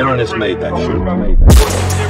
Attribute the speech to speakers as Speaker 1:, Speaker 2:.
Speaker 1: Narrowness made that shit.